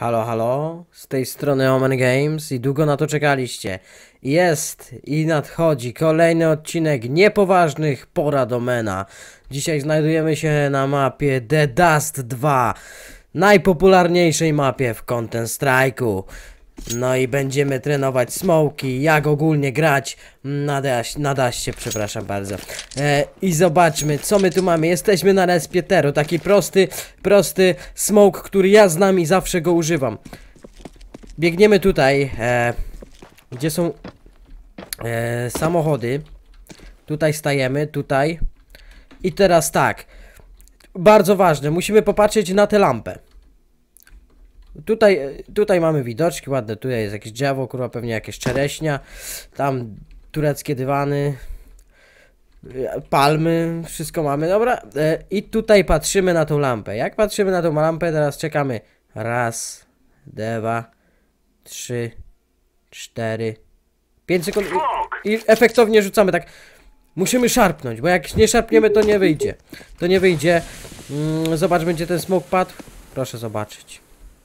Halo, halo, z tej strony Omen Games i długo na to czekaliście. Jest i nadchodzi kolejny odcinek niepoważnych porad Omena. Dzisiaj znajdujemy się na mapie The Dust 2, najpopularniejszej mapie w Content Strike'u. No i będziemy trenować smoki, jak ogólnie grać na, daś, na daście, przepraszam bardzo. E, I zobaczmy, co my tu mamy. Jesteśmy na respieteru, taki prosty, prosty smoke, który ja znam i zawsze go używam. Biegniemy tutaj, e, gdzie są e, samochody. Tutaj stajemy, tutaj. I teraz tak, bardzo ważne, musimy popatrzeć na tę lampę. Tutaj, tutaj mamy widoczki ładne, tutaj jest jakieś drzewo, kurwa, pewnie jakieś czereśnia, tam tureckie dywany, palmy, wszystko mamy, dobra. E, I tutaj patrzymy na tą lampę. Jak patrzymy na tą lampę, teraz czekamy. Raz, dwa, trzy, cztery, pięć sekund i, i efektownie rzucamy tak. Musimy szarpnąć, bo jak nie szarpniemy, to nie wyjdzie. To nie wyjdzie. Mm, zobaczmy, gdzie ten smoke padł. Proszę zobaczyć.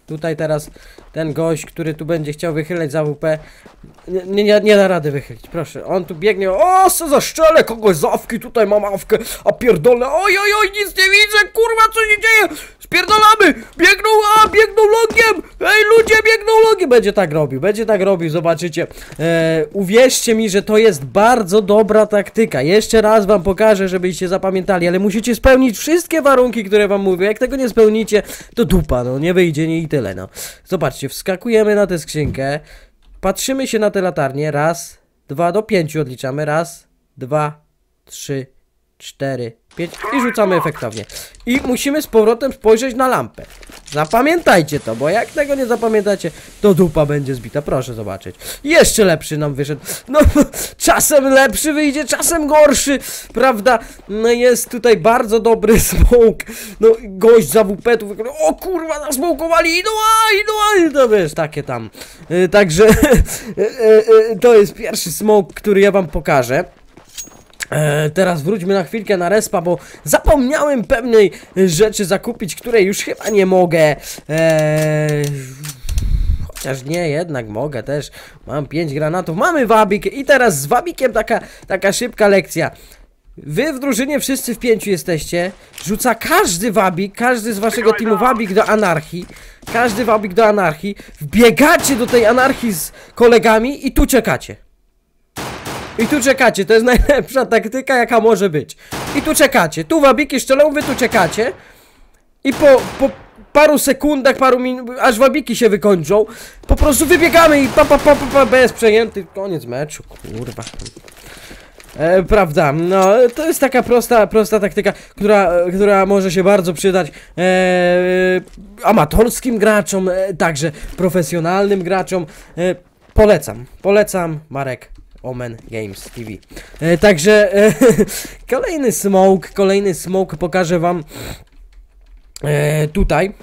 Tutaj teraz ten gość, który tu będzie chciał wychylać za WP, nie, nie, nie da rady wychylić, proszę. On tu biegnie, o, co za szczele, kogoś z tutaj mam awkę, a pierdolę, oj, oj, oj, nic nie widzę, kurwa, co się dzieje? Spierdolamy, biegną, a, biegną logiem, ej, ludzie, biegną logiem. Będzie tak robił, będzie tak robił, zobaczycie. E, uwierzcie mi, że to jest bardzo dobra taktyka. Jeszcze raz wam pokażę, żebyście zapamiętali, ale musicie spełnić wszystkie warunki, które wam mówię. Jak tego nie spełnicie, to dupa, no, nie wyjdzie, nie i tyle, no. Zobaczcie, wskakujemy na tę skrzynkę, patrzymy się na te latarnie, raz, dwa, do pięciu odliczamy, raz, dwa, trzy, cztery, pięć i rzucamy efektownie. I musimy z powrotem spojrzeć na lampę. Zapamiętajcie to, bo jak tego nie zapamiętacie, to dupa będzie zbita. Proszę zobaczyć. Jeszcze lepszy nam wyszedł. No, czasem lepszy wyjdzie, czasem gorszy, prawda? No jest tutaj bardzo dobry smoke. No, gość za WP tu wygląda. O kurwa, nasmokowali, idą, a, no wiesz, takie tam. Y, także, y, y, to jest pierwszy smoke, który ja wam pokażę. E, teraz wróćmy na chwilkę na respa, bo zapomniałem pewnej rzeczy zakupić, której już chyba nie mogę. E, chociaż nie, jednak mogę też. Mam 5 granatów, mamy wabik i teraz z wabikiem taka, taka szybka lekcja. Wy w drużynie wszyscy w pięciu jesteście. Rzuca każdy wabik, każdy z waszego teamu wabik do anarchii. Każdy wabik do anarchii. Wbiegacie do tej anarchii z kolegami i tu czekacie. I tu czekacie, to jest najlepsza taktyka jaka może być. I tu czekacie, tu wabiki szczelą, wy tu czekacie. I po, po paru sekundach, paru minut, aż wabiki się wykończą. Po prostu wybiegamy i pa pa pa pa, pa bez przejęty. Koniec meczu, kurwa. E, prawda, no to jest taka prosta, prosta taktyka, która, która może się bardzo przydać e, amatorskim graczom, e, także profesjonalnym graczom. E, polecam, polecam, Marek Omen Games TV. E, także e, kolejny smoke, kolejny smoke pokażę wam e, tutaj.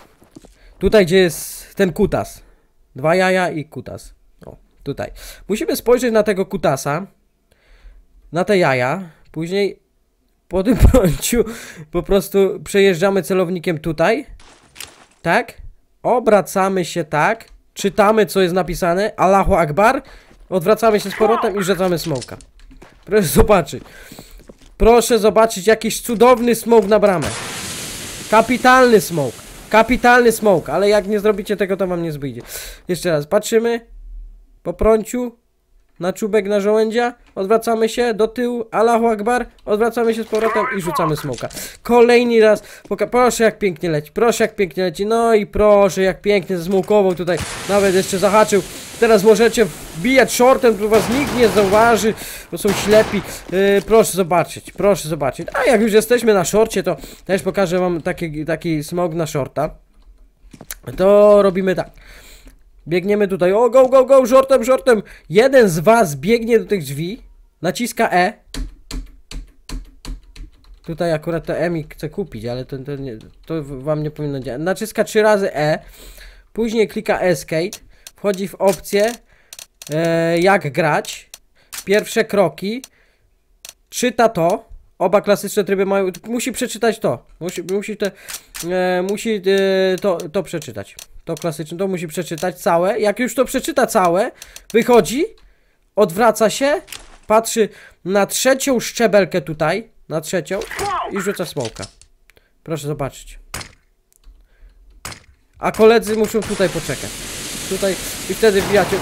Tutaj gdzie jest ten kutas. Dwa jaja i kutas. O, tutaj. Musimy spojrzeć na tego kutasa. Na te jaja. Później po tym po prostu przejeżdżamy celownikiem tutaj. Tak? Obracamy się tak. Czytamy co jest napisane. Allahu Akbar. Odwracamy się z powrotem i rzucamy smoka. Proszę zobaczyć. Proszę zobaczyć jakiś cudowny smoke na bramę. Kapitalny smoke. Kapitalny smoke, ale jak nie zrobicie tego, to wam nie zbyjdzie. Jeszcze raz, patrzymy. Po prąciu na czubek na żołędzia, odwracamy się do tyłu, Allahu Akbar, odwracamy się z powrotem i rzucamy smoka. Kolejny raz, proszę jak pięknie leci, proszę jak pięknie leci, no i proszę jak pięknie zasmokował tutaj, nawet jeszcze zahaczył. Teraz możecie wbijać shortem, tu was nikt nie zauważy, bo są ślepi. Yy, proszę zobaczyć, proszę zobaczyć. A jak już jesteśmy na shorcie, to też pokażę wam taki, taki smog na shorta. To robimy tak. Biegniemy tutaj. O, go, go, go, żortem, żortem. Jeden z was biegnie do tych drzwi. Naciska E. Tutaj akurat to E chcę kupić, ale to, to, nie, to wam nie powinno działać. Naciska trzy razy E. Później klika Escape. Wchodzi w opcję e, jak grać. Pierwsze kroki. Czyta to. Oba klasyczne tryby mają. Musi przeczytać to. Musi, musi, te, e, musi e, to, to przeczytać. To klasyczne, to musi przeczytać całe. Jak już to przeczyta całe, wychodzi, odwraca się, patrzy na trzecią szczebelkę tutaj, na trzecią i rzuca smoka. Proszę zobaczyć. A koledzy muszą tutaj poczekać. Tutaj i wtedy wbijacie.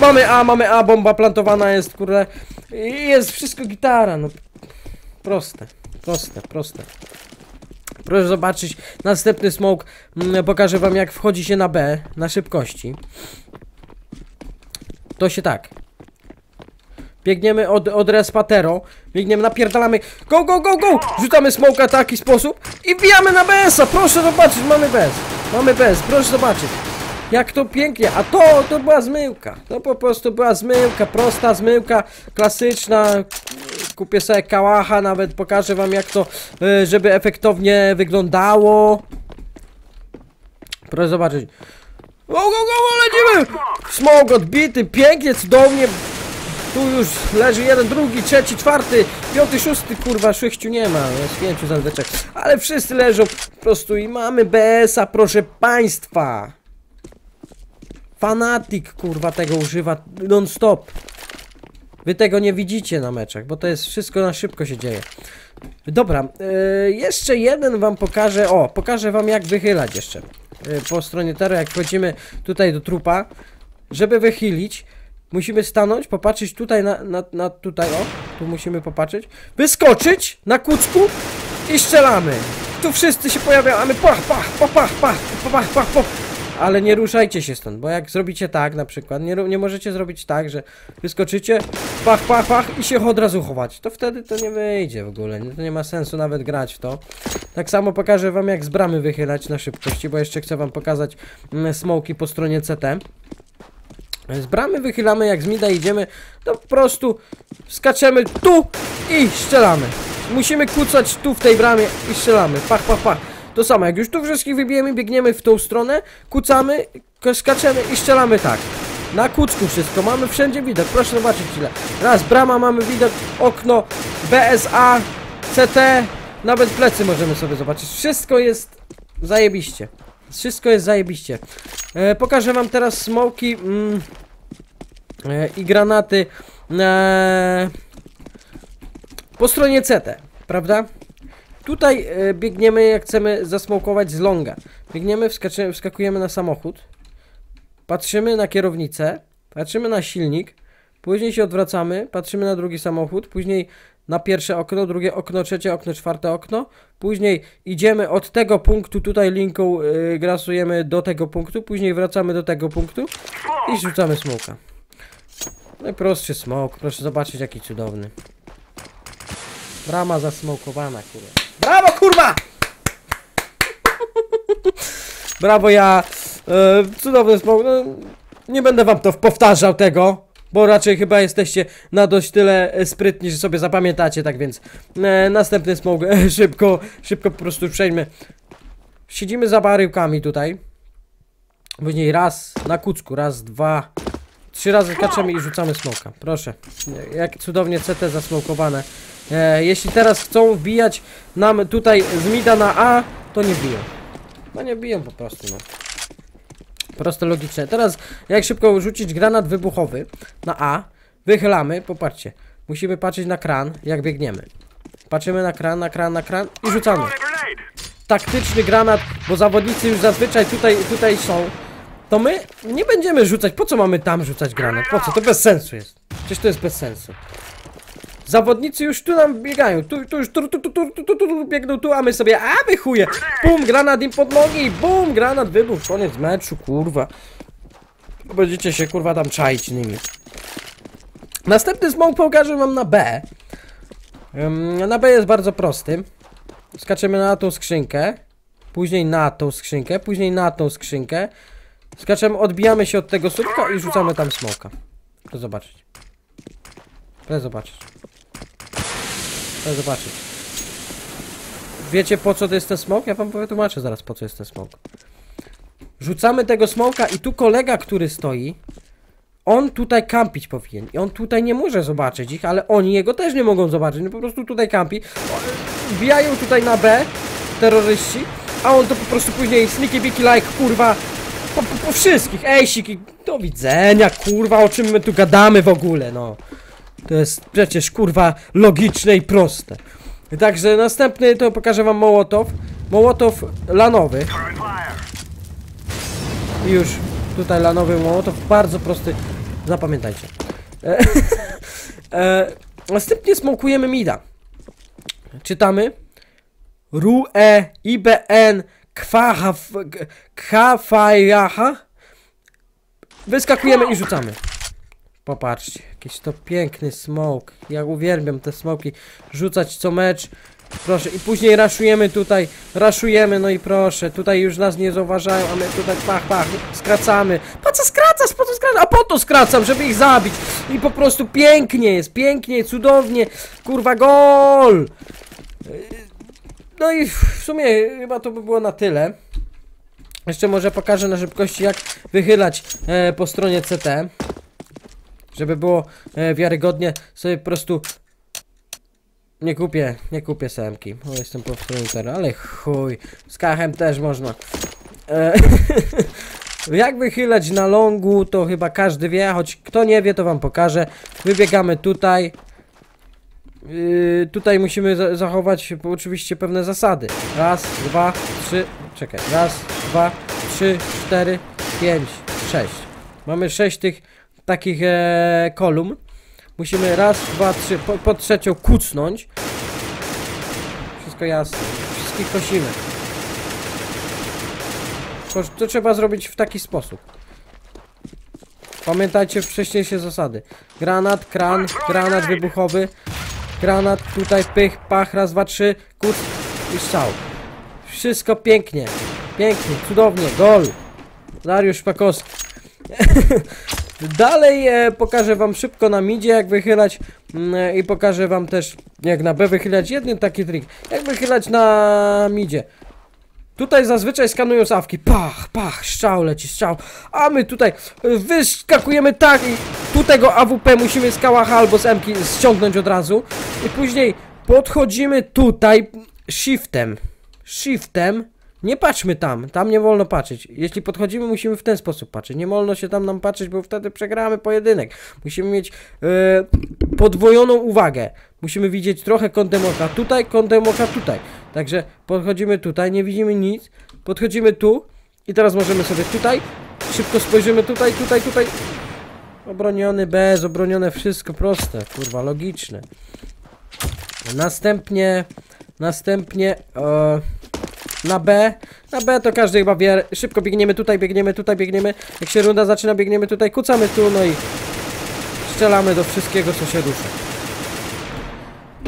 Mamy A, mamy A, bomba plantowana jest, kurde. Jest wszystko gitara, no. Proste, proste, proste. Proszę zobaczyć, następny smoke mm, pokażę wam jak wchodzi się na B, na szybkości. To się tak. Biegniemy od, od respatero, biegniemy, napierdalamy, go, go, go, go! Rzucamy smoka w taki sposób i wbijamy na BS-a, proszę zobaczyć, mamy BS, mamy BS, proszę zobaczyć. Jak to pięknie, a to, to była zmyłka, to po prostu była zmyłka, prosta zmyłka, klasyczna, kupię sobie kałacha, nawet pokażę wam jak to, y, żeby efektownie wyglądało. Proszę zobaczyć. Go, go, go, lecimy! Smog odbity, pięknie, cudownie. Tu już leży jeden, drugi, trzeci, czwarty, piąty, szósty, kurwa, sześciu nie ma, jest pięciu zaleweczek. Ale wszyscy leżą po prostu i mamy BS-a, proszę państwa. Fanatik, kurwa, tego używa non-stop. Wy tego nie widzicie na meczach, bo to jest wszystko na szybko się dzieje. Dobra, yy, jeszcze jeden wam pokażę, o, pokażę wam jak wychylać jeszcze. Yy, po stronie Tero, jak wchodzimy tutaj do trupa, żeby wychylić, musimy stanąć, popatrzeć tutaj na, na, na tutaj, o, tu musimy popatrzeć, wyskoczyć na kucku i strzelamy. Tu wszyscy się pojawiają, a my pach, pach, pach, pach, pach, pach, pach, pach, pach. Ale nie ruszajcie się stąd, bo jak zrobicie tak na przykład, nie, nie możecie zrobić tak, że wyskoczycie, pach, pach, pach i się od razu chować. To wtedy to nie wyjdzie w ogóle, nie, to nie ma sensu nawet grać w to. Tak samo pokażę wam jak z bramy wychylać na szybkości, bo jeszcze chcę wam pokazać mm, smoki po stronie CT. Z bramy wychylamy, jak z mida idziemy, to po prostu skaczemy tu i strzelamy. Musimy kucać tu w tej bramie i strzelamy. Pach, pach, pach. To samo, jak już tu wszystkich wybijemy, biegniemy w tą stronę, kucamy, skaczemy i strzelamy tak. Na kucku wszystko, mamy wszędzie widok, proszę zobaczyć ile. Raz, brama, mamy widok, okno, BSA, CT, nawet plecy możemy sobie zobaczyć. Wszystko jest zajebiście. Wszystko jest zajebiście. E, pokażę wam teraz smoki mm, e, i granaty e, po stronie CT, prawda? Tutaj e, biegniemy, jak chcemy zasmokować z longa. Biegniemy, wskakujemy na samochód, patrzymy na kierownicę, patrzymy na silnik, później się odwracamy, patrzymy na drugi samochód, później na pierwsze okno, drugie okno, trzecie okno, czwarte okno, później idziemy od tego punktu, tutaj linką y, grasujemy do tego punktu, później wracamy do tego punktu i rzucamy smoka. Najprostszy smok, proszę zobaczyć jaki cudowny. Brama zasmokowana, kurwa. Brawo, kurwa! Brawo ja. E, cudowny smok. No, nie będę wam to powtarzał tego. Bo raczej chyba jesteście na dość tyle e, sprytni, że sobie zapamiętacie, tak więc e, następny smog e, szybko, szybko po prostu przejmę. Siedzimy za baryłkami tutaj. Później raz na kucku, raz, dwa, trzy razy skaczemy i rzucamy smoka. Proszę. Jak cudownie CT zasmokowane. E, jeśli teraz chcą wbijać nam tutaj z mida na A, to nie biją. No nie biją po prostu, no. Proste logiczne. Teraz jak szybko rzucić granat wybuchowy na A, wychylamy, popatrzcie. Musimy patrzeć na kran, jak biegniemy. Patrzymy na kran, na kran, na kran i rzucamy. Taktyczny granat, bo zawodnicy już zazwyczaj tutaj, tutaj są. To my nie będziemy rzucać. Po co mamy tam rzucać granat? Po co? To bez sensu jest. Przecież to jest bez sensu. Zawodnicy już tu nam biegają, tu, tu już tu, tu, tu, tu, tu, tu, tu biegną tu, a my sobie, a wy chuje, bum, granat im pod nogi, bum, granat wybuch, koniec meczu, kurwa. Będziecie się, kurwa, tam czaić nimi. Następny smoke pokażę wam na B. Ym, na B jest bardzo prosty. Skaczemy na tą skrzynkę, później na tą skrzynkę, później na tą skrzynkę. Skaczemy, odbijamy się od tego słupka i rzucamy tam smoka. To zobaczyć. To zobaczyć. To zobaczyć. Wiecie po co to jest ten smoke? Ja wam wytłumaczę zaraz po co jest ten smoke. Rzucamy tego smoka i tu kolega, który stoi, On tutaj kampić powinien. I on tutaj nie może zobaczyć ich, ale oni jego też nie mogą zobaczyć. No po prostu tutaj kampi. Wbijają tutaj na B terroryści, a on to po prostu później sneaky biki like, kurwa, po, po, po wszystkich. Ej, siki, do widzenia, kurwa, o czym my tu gadamy w ogóle, no. To jest przecież, kurwa, logiczne i proste. Także następny to pokażę wam Mołotow. Mołotow lanowy. I już tutaj lanowy Mołotow, bardzo prosty, zapamiętajcie. E, e, następnie smokujemy Mida. Czytamy. Rue IBN Kwafajaha. Wyskakujemy i rzucamy. Popatrzcie, jakiś to piękny smoke. Ja uwielbiam te smoki rzucać co mecz. Proszę, i później raszujemy tutaj, raszujemy, no i proszę, tutaj już nas nie zauważają, a my tutaj pach, pach, skracamy. Po co skracasz, po co skracasz? A po to skracam, żeby ich zabić. I po prostu pięknie jest, pięknie, cudownie, kurwa, gol! No i w sumie chyba to by było na tyle. Jeszcze może pokażę na szybkości jak wychylać e, po stronie CT. Żeby było e, wiarygodnie sobie po prostu nie kupię, nie kupię semki, bo jestem po teraz, ale chuj, z kachem też można. E, jak wychylać na longu, to chyba każdy wie, choć kto nie wie, to wam pokażę. Wybiegamy tutaj. Yy, tutaj musimy za zachować oczywiście pewne zasady. Raz, dwa, trzy, czekaj, raz, dwa, trzy, cztery, pięć, sześć. Mamy sześć tych takich e, kolumn. Musimy raz, dwa, trzy, po, po trzecią kucnąć. Wszystko jasne. Wszystkich kosimy. To, to trzeba zrobić w taki sposób. Pamiętajcie wcześniejsze zasady. Granat, kran, granat wybuchowy, granat, tutaj pych, pach, raz, dwa, trzy, kuc i strzał. Wszystko pięknie. Pięknie, cudownie, gol. Dariusz Pakowski. Dalej e, pokażę wam szybko na midzie jak wychylać mm, e, i pokażę wam też jak na B wychylać. Jeden taki trik. Jak wychylać na midzie. Tutaj zazwyczaj skanują sawki. Pach, pach, strzał leci, strzał. A my tutaj e, wyskakujemy tak i tu tego AWP musimy z kałacha albo z Mki ściągnąć od razu. I później podchodzimy tutaj shiftem. Shiftem. Nie patrzmy tam, tam nie wolno patrzeć. Jeśli podchodzimy, musimy w ten sposób patrzeć. Nie wolno się tam nam patrzeć, bo wtedy przegramy pojedynek. Musimy mieć e, podwojoną uwagę. Musimy widzieć trochę kątem oka tutaj, kątem oka tutaj. Także podchodzimy tutaj, nie widzimy nic. Podchodzimy tu i teraz możemy sobie tutaj. Szybko spojrzymy tutaj, tutaj, tutaj. Obroniony bez, obronione wszystko proste, kurwa, logiczne. Następnie, następnie e, na B. Na B to każdy chyba wie. Szybko biegniemy tutaj, biegniemy tutaj, biegniemy. Jak się runda zaczyna, biegniemy tutaj, kucamy tu, no i strzelamy do wszystkiego, co się rusza.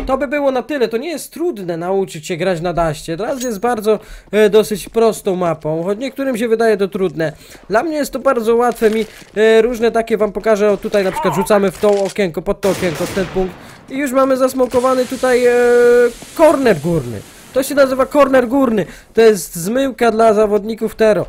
To by było na tyle. To nie jest trudne nauczyć się grać na daście. Teraz jest bardzo e, dosyć prostą mapą, choć niektórym się wydaje to trudne. Dla mnie jest to bardzo łatwe. Mi e, różne takie wam pokażę. O tutaj na przykład rzucamy w to okienko, pod to okienko, w ten punkt. I już mamy zasmokowany tutaj e, corner górny. To się nazywa corner górny. To jest zmyłka dla zawodników Tero.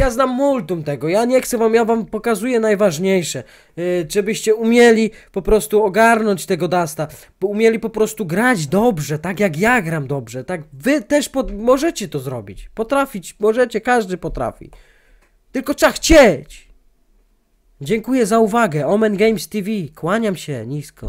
Ja znam multum tego, ja nie chcę wam, ja wam pokazuję najważniejsze, yy, żebyście umieli po prostu ogarnąć tego Dasta, umieli po prostu grać dobrze, tak jak ja gram dobrze, tak wy też możecie to zrobić, potrafić, możecie, każdy potrafi, tylko trzeba chcieć. Dziękuję za uwagę, Omen Games TV, kłaniam się nisko.